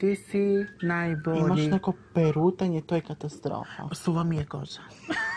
Ti si najbolji. Imaš neko perutanje, to je katastrofa. Suva mi je koža.